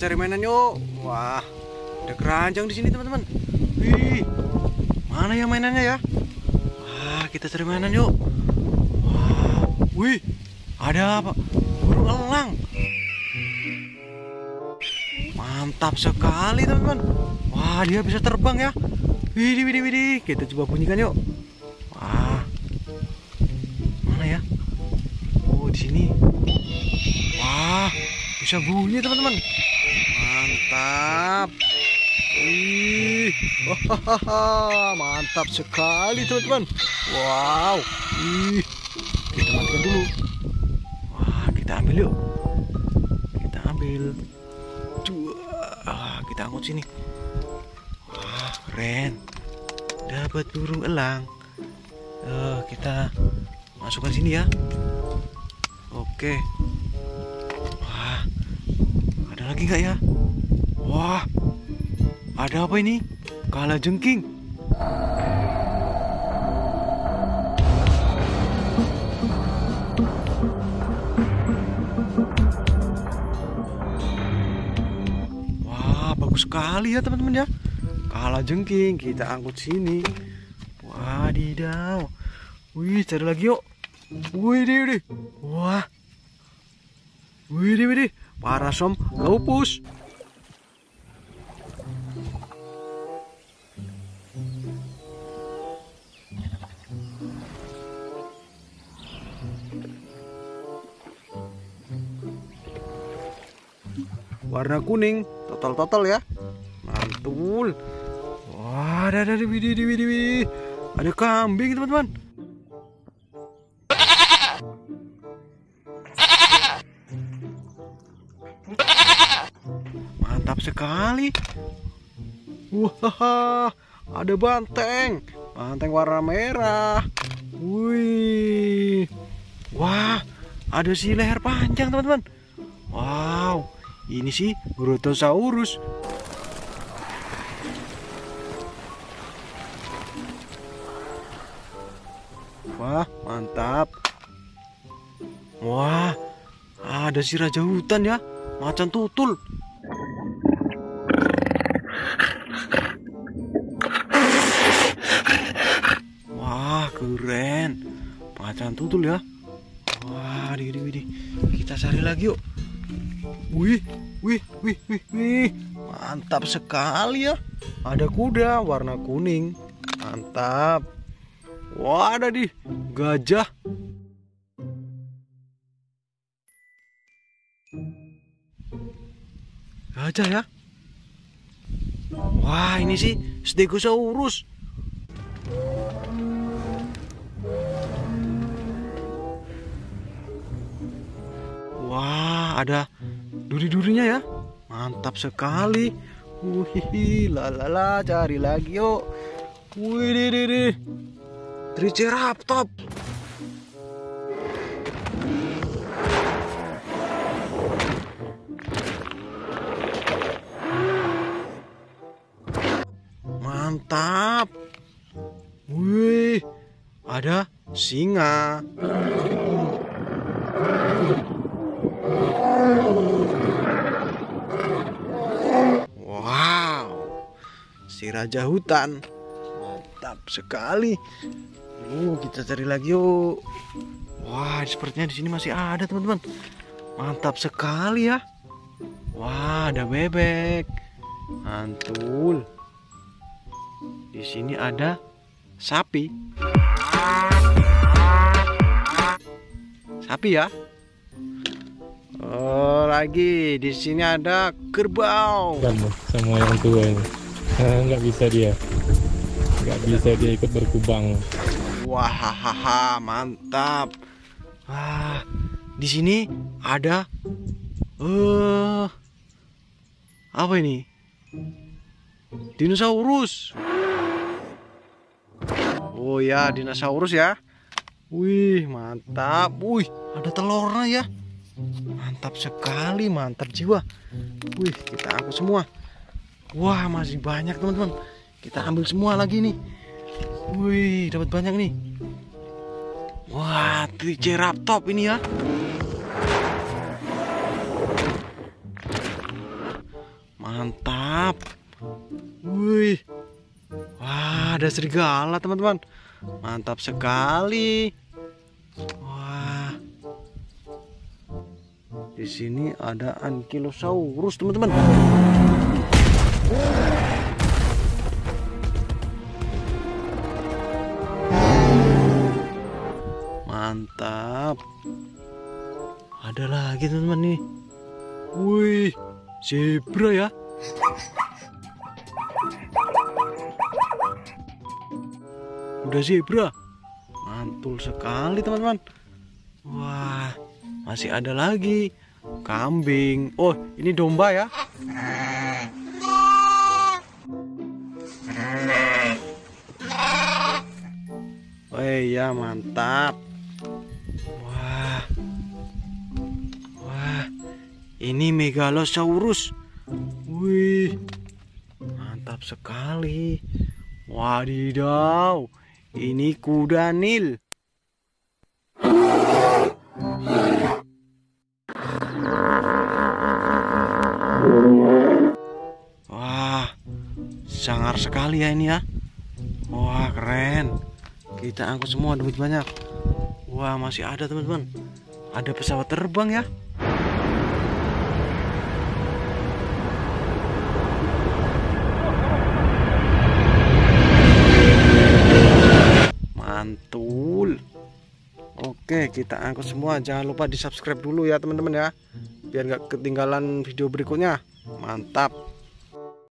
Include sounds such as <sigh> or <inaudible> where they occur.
cari mainan yuk. Wah, ada keranjang di sini teman-teman. Wih, mana ya mainannya ya? Wah, kita cari mainan yuk. Wah, wih, ada apa? Burung elang. Mantap sekali teman-teman. Wah, dia bisa terbang ya. Widih, widih, widih. Kita coba bunyikan yuk. Wah, mana ya? Oh, di sini. Wah, bisa bunyi teman-teman. Mantap. Wih, wah, <laughs> mantap sekali teman-teman. Wow, Ih, kita matikan dulu. Wah, kita ambil yuk. Kita ambil. Wah, kita angkut sini. Wah, keren. Dapat burung elang. Eh, kita masukkan sini ya. Oke. Wah, ada lagi nggak ya? Wah, ada apa ini? Kala jengking. Wah, bagus sekali ya teman-teman ya. Kala jengking kita angkut sini. Wadidaw. Wih, cari lagi yuk. Wih, deh, deh. Wah. Wih, deh, deh. Parasom laupus. Warna kuning. Total total ya. Mantul. Wah ada ada widih widih widih ada kambing teman-teman. Mantap sekali. Wah ada banteng. Banteng warna merah. Wih wah ada si leher panjang teman-teman wow ini sih Brontosaurus. Wah, mantap. Wah, ada si raja hutan ya, macan tutul. Wah, keren. Macan tutul ya. Wah, di di Kita cari lagi yuk. Wih, wih, wih, wih, wih. Mantap sekali ya. Ada kuda warna kuning. Mantap. Wah, ada di gajah. Gajah ya. Wah, ini sih Stegosaurus. Ada duri-durinya ya. Mantap sekali. Wih, lalala, cari lagi yuk. Wih, deh, deh, deh. Triceratops. Mantap. Wih, ada singa. Si raja hutan, mantap sekali. Uh, kita cari lagi yuk. Wah, sepertinya di sini masih ada teman-teman. Mantap sekali ya. Wah, ada bebek. Mantul. Di sini ada sapi. Sapi ya. Oh, lagi di sini ada kerbau. kamu sama yang tua ini <laughs> nggak bisa dia nggak bisa dia ikut berkubang Wah, mantap. Wah, di sini ada eh apa ini? Dinosaurus. Oh ya, dinosaurus ya. Wih, mantap. Wih, ada telurnya ya. Mantap sekali, mantap jiwa. Wih, kita angkut semua. Wah, masih banyak teman-teman. Kita ambil semua lagi nih. Wih, dapat banyak nih. Wah, Triceratops ini ya. Mantap. Wih. Wah, ada serigala, teman-teman. Mantap sekali. Wah. Di sini ada ankylosaurus, teman-teman. Ada lagi, teman-teman nih. Wih, zebra ya. Udah zebra. Mantul sekali, teman-teman. Wah, masih ada lagi. Kambing. Oh, ini domba ya. Wih, ya mantap. Ini Megalosaurus. Wih. Mantap sekali. Wadidaw. Ini kuda Nil. Wah, sangar sekali ya ini ya. Wah, keren. Kita angkut semua demi banyak. Wah, masih ada teman-teman. Ada pesawat terbang ya. Oke, kita angkut semua. Jangan lupa di subscribe dulu ya teman-teman ya. Biar nggak ketinggalan video berikutnya. Mantap.